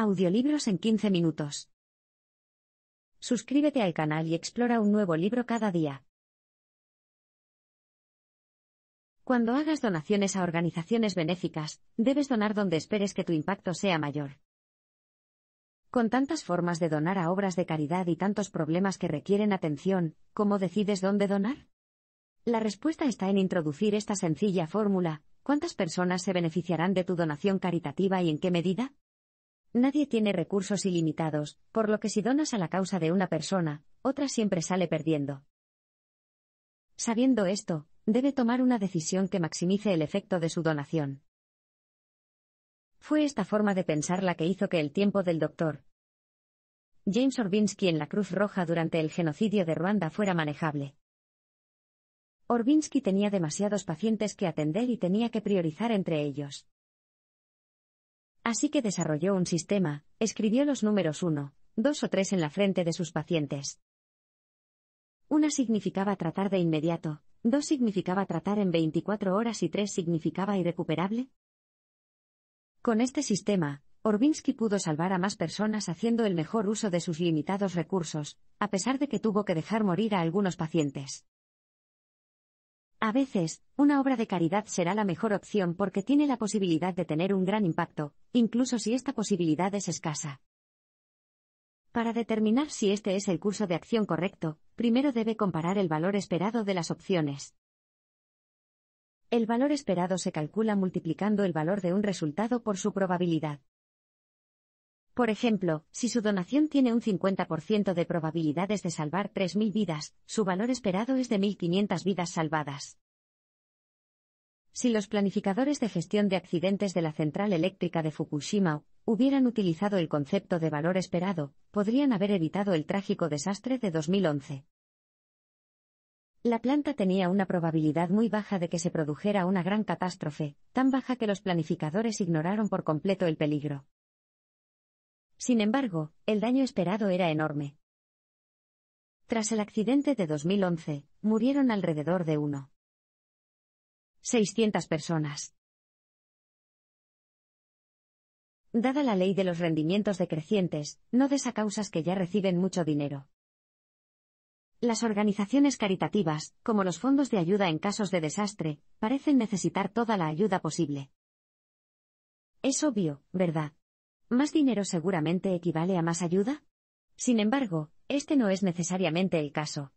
Audiolibros en 15 minutos. Suscríbete al canal y explora un nuevo libro cada día. Cuando hagas donaciones a organizaciones benéficas, debes donar donde esperes que tu impacto sea mayor. Con tantas formas de donar a obras de caridad y tantos problemas que requieren atención, ¿cómo decides dónde donar? La respuesta está en introducir esta sencilla fórmula, ¿cuántas personas se beneficiarán de tu donación caritativa y en qué medida? Nadie tiene recursos ilimitados, por lo que si donas a la causa de una persona, otra siempre sale perdiendo. Sabiendo esto, debe tomar una decisión que maximice el efecto de su donación. Fue esta forma de pensar la que hizo que el tiempo del doctor James Orbinsky en la Cruz Roja durante el genocidio de Ruanda fuera manejable. Orbinsky tenía demasiados pacientes que atender y tenía que priorizar entre ellos. Así que desarrolló un sistema, escribió los números 1, 2 o 3 en la frente de sus pacientes. Una significaba tratar de inmediato, 2 significaba tratar en 24 horas y 3 significaba irrecuperable. Con este sistema, Orbinsky pudo salvar a más personas haciendo el mejor uso de sus limitados recursos, a pesar de que tuvo que dejar morir a algunos pacientes. A veces, una obra de caridad será la mejor opción porque tiene la posibilidad de tener un gran impacto, incluso si esta posibilidad es escasa. Para determinar si este es el curso de acción correcto, primero debe comparar el valor esperado de las opciones. El valor esperado se calcula multiplicando el valor de un resultado por su probabilidad. Por ejemplo, si su donación tiene un 50% de probabilidades de salvar 3.000 vidas, su valor esperado es de 1.500 vidas salvadas. Si los planificadores de gestión de accidentes de la central eléctrica de Fukushima hubieran utilizado el concepto de valor esperado, podrían haber evitado el trágico desastre de 2011. La planta tenía una probabilidad muy baja de que se produjera una gran catástrofe, tan baja que los planificadores ignoraron por completo el peligro. Sin embargo, el daño esperado era enorme. Tras el accidente de 2011, murieron alrededor de 1. 600 personas. Dada la ley de los rendimientos decrecientes, no des a causas que ya reciben mucho dinero. Las organizaciones caritativas, como los fondos de ayuda en casos de desastre, parecen necesitar toda la ayuda posible. Es obvio, ¿verdad? ¿Más dinero seguramente equivale a más ayuda? Sin embargo, este no es necesariamente el caso.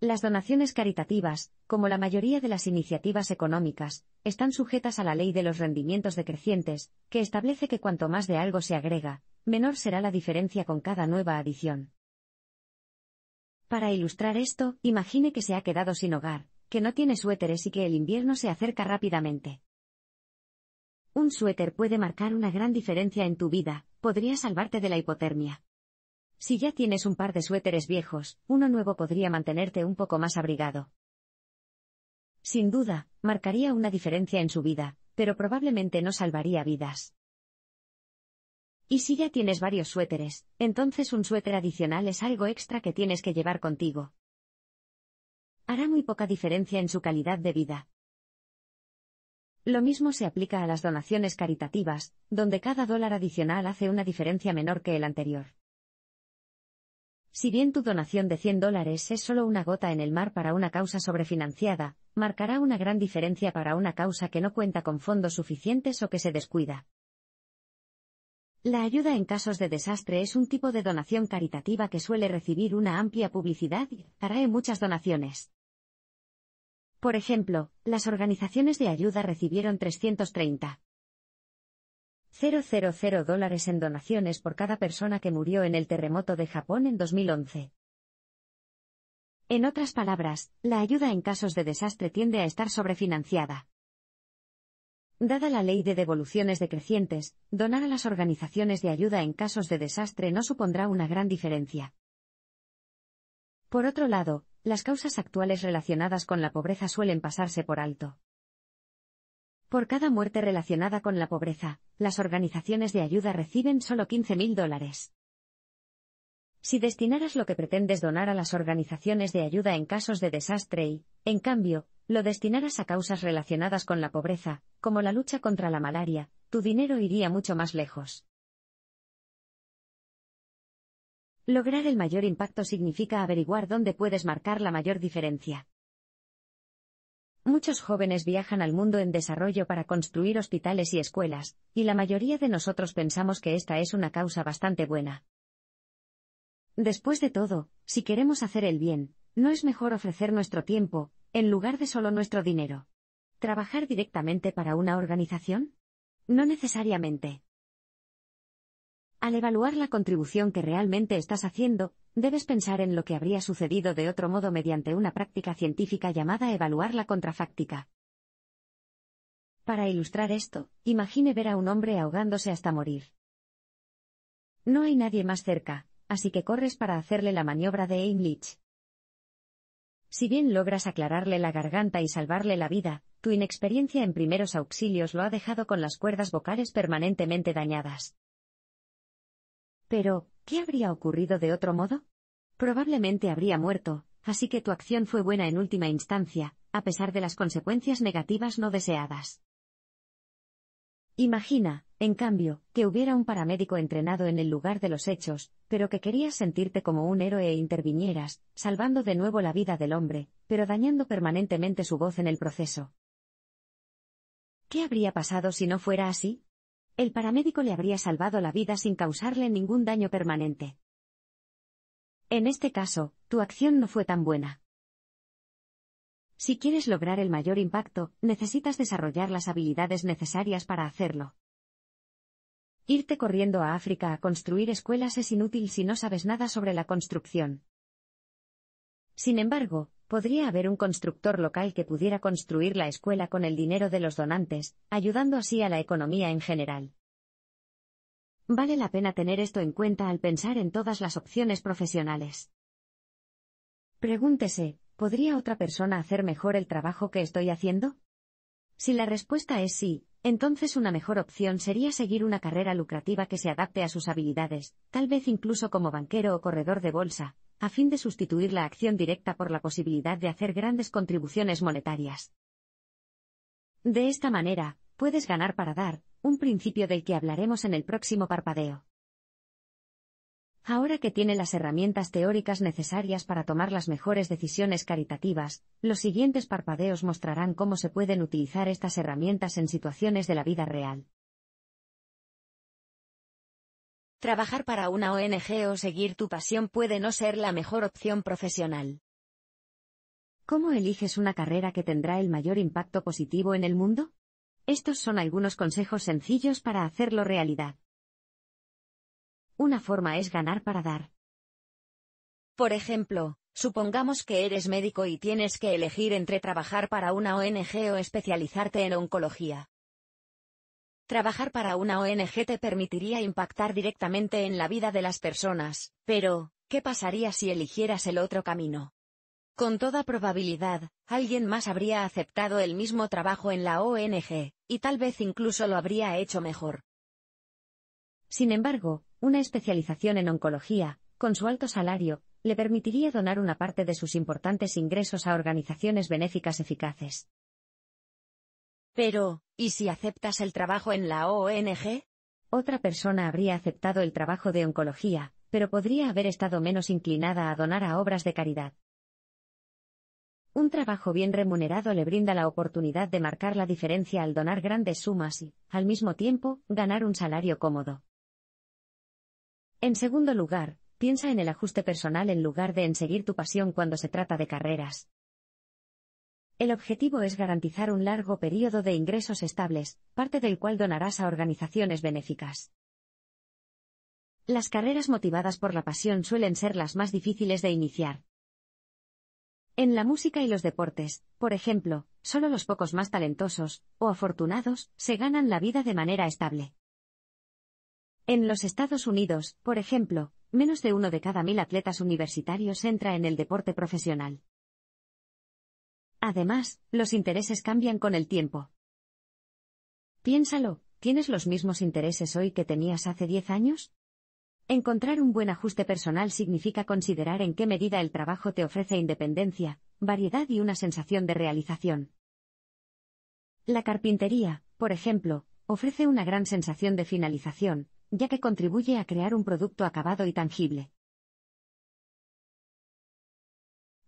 Las donaciones caritativas, como la mayoría de las iniciativas económicas, están sujetas a la ley de los rendimientos decrecientes, que establece que cuanto más de algo se agrega, menor será la diferencia con cada nueva adición. Para ilustrar esto, imagine que se ha quedado sin hogar, que no tiene suéteres y que el invierno se acerca rápidamente. Un suéter puede marcar una gran diferencia en tu vida, podría salvarte de la hipotermia. Si ya tienes un par de suéteres viejos, uno nuevo podría mantenerte un poco más abrigado. Sin duda, marcaría una diferencia en su vida, pero probablemente no salvaría vidas. Y si ya tienes varios suéteres, entonces un suéter adicional es algo extra que tienes que llevar contigo. Hará muy poca diferencia en su calidad de vida. Lo mismo se aplica a las donaciones caritativas, donde cada dólar adicional hace una diferencia menor que el anterior. Si bien tu donación de 100 dólares es solo una gota en el mar para una causa sobrefinanciada, marcará una gran diferencia para una causa que no cuenta con fondos suficientes o que se descuida. La ayuda en casos de desastre es un tipo de donación caritativa que suele recibir una amplia publicidad y atrae muchas donaciones. Por ejemplo, las organizaciones de ayuda recibieron 330 000 dólares en donaciones por cada persona que murió en el terremoto de Japón en 2011. En otras palabras, la ayuda en casos de desastre tiende a estar sobrefinanciada. Dada la ley de devoluciones decrecientes, donar a las organizaciones de ayuda en casos de desastre no supondrá una gran diferencia. Por otro lado, las causas actuales relacionadas con la pobreza suelen pasarse por alto. Por cada muerte relacionada con la pobreza, las organizaciones de ayuda reciben solo 15.000 dólares. Si destinaras lo que pretendes donar a las organizaciones de ayuda en casos de desastre y, en cambio, lo destinaras a causas relacionadas con la pobreza, como la lucha contra la malaria, tu dinero iría mucho más lejos. Lograr el mayor impacto significa averiguar dónde puedes marcar la mayor diferencia. Muchos jóvenes viajan al mundo en desarrollo para construir hospitales y escuelas, y la mayoría de nosotros pensamos que esta es una causa bastante buena. Después de todo, si queremos hacer el bien, ¿no es mejor ofrecer nuestro tiempo, en lugar de solo nuestro dinero? ¿Trabajar directamente para una organización? No necesariamente. Al evaluar la contribución que realmente estás haciendo, debes pensar en lo que habría sucedido de otro modo mediante una práctica científica llamada evaluar la contrafáctica. Para ilustrar esto, imagine ver a un hombre ahogándose hasta morir. No hay nadie más cerca, así que corres para hacerle la maniobra de Heimlich. Si bien logras aclararle la garganta y salvarle la vida, tu inexperiencia en primeros auxilios lo ha dejado con las cuerdas vocales permanentemente dañadas. Pero, ¿qué habría ocurrido de otro modo? Probablemente habría muerto, así que tu acción fue buena en última instancia, a pesar de las consecuencias negativas no deseadas. Imagina, en cambio, que hubiera un paramédico entrenado en el lugar de los hechos, pero que querías sentirte como un héroe e intervinieras, salvando de nuevo la vida del hombre, pero dañando permanentemente su voz en el proceso. ¿Qué habría pasado si no fuera así? El paramédico le habría salvado la vida sin causarle ningún daño permanente. En este caso, tu acción no fue tan buena. Si quieres lograr el mayor impacto, necesitas desarrollar las habilidades necesarias para hacerlo. Irte corriendo a África a construir escuelas es inútil si no sabes nada sobre la construcción. Sin embargo, podría haber un constructor local que pudiera construir la escuela con el dinero de los donantes, ayudando así a la economía en general. Vale la pena tener esto en cuenta al pensar en todas las opciones profesionales. Pregúntese, ¿podría otra persona hacer mejor el trabajo que estoy haciendo? Si la respuesta es sí, entonces una mejor opción sería seguir una carrera lucrativa que se adapte a sus habilidades, tal vez incluso como banquero o corredor de bolsa, a fin de sustituir la acción directa por la posibilidad de hacer grandes contribuciones monetarias. De esta manera, puedes ganar para dar, un principio del que hablaremos en el próximo parpadeo. Ahora que tiene las herramientas teóricas necesarias para tomar las mejores decisiones caritativas, los siguientes parpadeos mostrarán cómo se pueden utilizar estas herramientas en situaciones de la vida real. Trabajar para una ONG o seguir tu pasión puede no ser la mejor opción profesional. ¿Cómo eliges una carrera que tendrá el mayor impacto positivo en el mundo? Estos son algunos consejos sencillos para hacerlo realidad. Una forma es ganar para dar. Por ejemplo, supongamos que eres médico y tienes que elegir entre trabajar para una ONG o especializarte en oncología. Trabajar para una ONG te permitiría impactar directamente en la vida de las personas, pero, ¿qué pasaría si eligieras el otro camino? Con toda probabilidad, alguien más habría aceptado el mismo trabajo en la ONG, y tal vez incluso lo habría hecho mejor. Sin embargo, una especialización en oncología, con su alto salario, le permitiría donar una parte de sus importantes ingresos a organizaciones benéficas eficaces. Pero, ¿y si aceptas el trabajo en la ONG? Otra persona habría aceptado el trabajo de oncología, pero podría haber estado menos inclinada a donar a obras de caridad. Un trabajo bien remunerado le brinda la oportunidad de marcar la diferencia al donar grandes sumas y, al mismo tiempo, ganar un salario cómodo. En segundo lugar, piensa en el ajuste personal en lugar de en seguir tu pasión cuando se trata de carreras. El objetivo es garantizar un largo periodo de ingresos estables, parte del cual donarás a organizaciones benéficas. Las carreras motivadas por la pasión suelen ser las más difíciles de iniciar. En la música y los deportes, por ejemplo, solo los pocos más talentosos, o afortunados, se ganan la vida de manera estable. En los Estados Unidos, por ejemplo, menos de uno de cada mil atletas universitarios entra en el deporte profesional. Además, los intereses cambian con el tiempo. Piénsalo, ¿tienes los mismos intereses hoy que tenías hace 10 años? Encontrar un buen ajuste personal significa considerar en qué medida el trabajo te ofrece independencia, variedad y una sensación de realización. La carpintería, por ejemplo, ofrece una gran sensación de finalización, ya que contribuye a crear un producto acabado y tangible.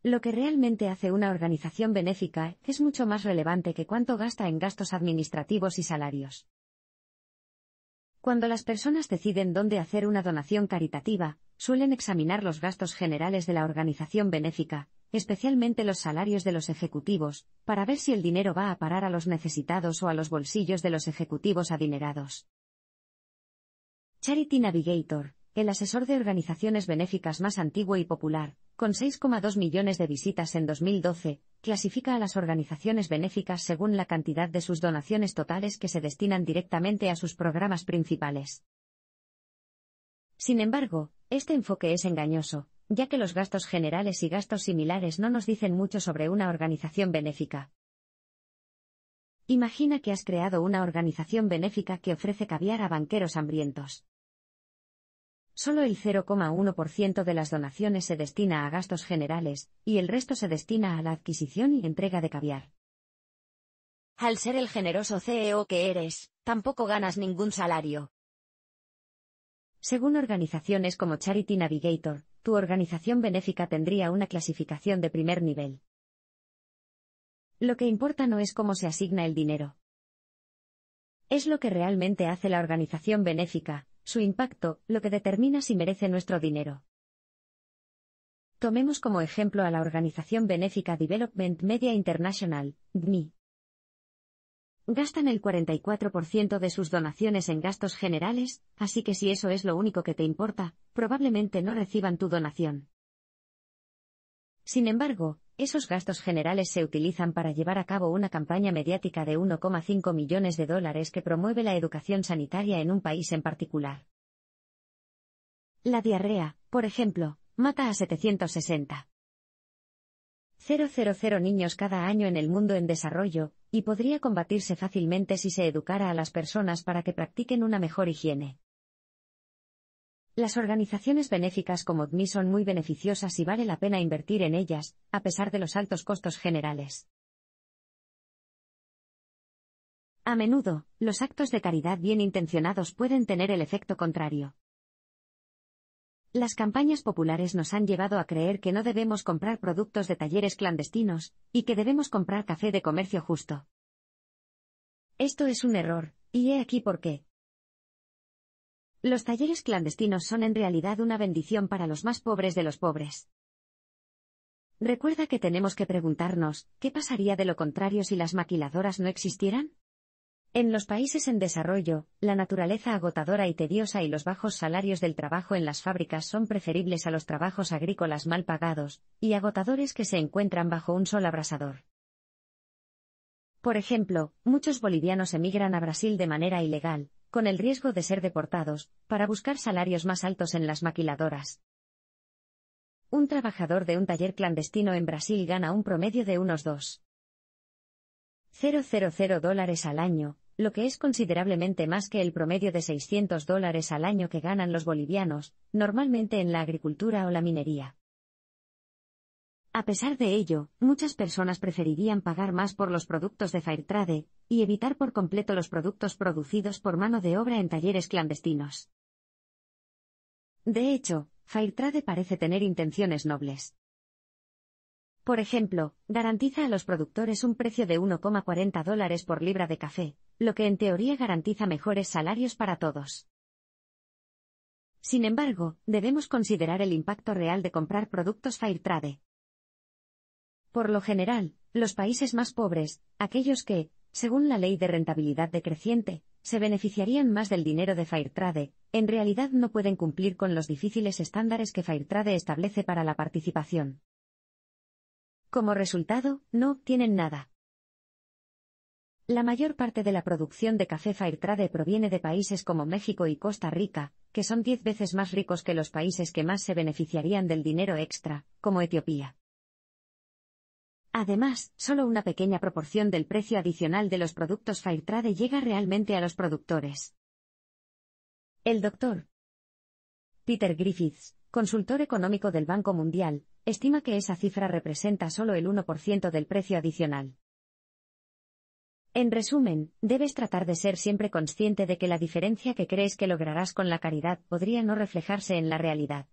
Lo que realmente hace una organización benéfica es mucho más relevante que cuánto gasta en gastos administrativos y salarios. Cuando las personas deciden dónde hacer una donación caritativa, suelen examinar los gastos generales de la organización benéfica, especialmente los salarios de los ejecutivos, para ver si el dinero va a parar a los necesitados o a los bolsillos de los ejecutivos adinerados. Charity Navigator, el asesor de organizaciones benéficas más antiguo y popular, con 6,2 millones de visitas en 2012, clasifica a las organizaciones benéficas según la cantidad de sus donaciones totales que se destinan directamente a sus programas principales. Sin embargo, este enfoque es engañoso, ya que los gastos generales y gastos similares no nos dicen mucho sobre una organización benéfica. Imagina que has creado una organización benéfica que ofrece caviar a banqueros hambrientos. Solo el 0,1% de las donaciones se destina a gastos generales, y el resto se destina a la adquisición y entrega de caviar. Al ser el generoso CEO que eres, tampoco ganas ningún salario. Según organizaciones como Charity Navigator, tu organización benéfica tendría una clasificación de primer nivel. Lo que importa no es cómo se asigna el dinero. Es lo que realmente hace la organización benéfica, su impacto, lo que determina si merece nuestro dinero. Tomemos como ejemplo a la organización benéfica Development Media International, DMI. Gastan el 44% de sus donaciones en gastos generales, así que si eso es lo único que te importa, probablemente no reciban tu donación. Sin embargo, esos gastos generales se utilizan para llevar a cabo una campaña mediática de 1,5 millones de dólares que promueve la educación sanitaria en un país en particular. La diarrea, por ejemplo, mata a 760. 000 niños cada año en el mundo en desarrollo, y podría combatirse fácilmente si se educara a las personas para que practiquen una mejor higiene. Las organizaciones benéficas como DMI son muy beneficiosas y vale la pena invertir en ellas, a pesar de los altos costos generales. A menudo, los actos de caridad bien intencionados pueden tener el efecto contrario. Las campañas populares nos han llevado a creer que no debemos comprar productos de talleres clandestinos, y que debemos comprar café de comercio justo. Esto es un error, y he aquí por qué. Los talleres clandestinos son en realidad una bendición para los más pobres de los pobres. Recuerda que tenemos que preguntarnos, ¿qué pasaría de lo contrario si las maquiladoras no existieran? En los países en desarrollo, la naturaleza agotadora y tediosa y los bajos salarios del trabajo en las fábricas son preferibles a los trabajos agrícolas mal pagados, y agotadores que se encuentran bajo un sol abrasador. Por ejemplo, muchos bolivianos emigran a Brasil de manera ilegal, con el riesgo de ser deportados, para buscar salarios más altos en las maquiladoras. Un trabajador de un taller clandestino en Brasil gana un promedio de unos 2.000 dólares al año, lo que es considerablemente más que el promedio de 600 dólares al año que ganan los bolivianos, normalmente en la agricultura o la minería. A pesar de ello, muchas personas preferirían pagar más por los productos de Fairtrade, y evitar por completo los productos producidos por mano de obra en talleres clandestinos. De hecho, Fairtrade parece tener intenciones nobles. Por ejemplo, garantiza a los productores un precio de 1,40 dólares por libra de café, lo que en teoría garantiza mejores salarios para todos. Sin embargo, debemos considerar el impacto real de comprar productos Fairtrade. Por lo general, los países más pobres, aquellos que, según la ley de rentabilidad decreciente, se beneficiarían más del dinero de Fairtrade, en realidad no pueden cumplir con los difíciles estándares que Fairtrade establece para la participación. Como resultado, no obtienen nada. La mayor parte de la producción de café Fairtrade proviene de países como México y Costa Rica, que son diez veces más ricos que los países que más se beneficiarían del dinero extra, como Etiopía. Además, solo una pequeña proporción del precio adicional de los productos Fairtrade llega realmente a los productores. El doctor Peter Griffiths, consultor económico del Banco Mundial, estima que esa cifra representa solo el 1% del precio adicional. En resumen, debes tratar de ser siempre consciente de que la diferencia que crees que lograrás con la caridad podría no reflejarse en la realidad.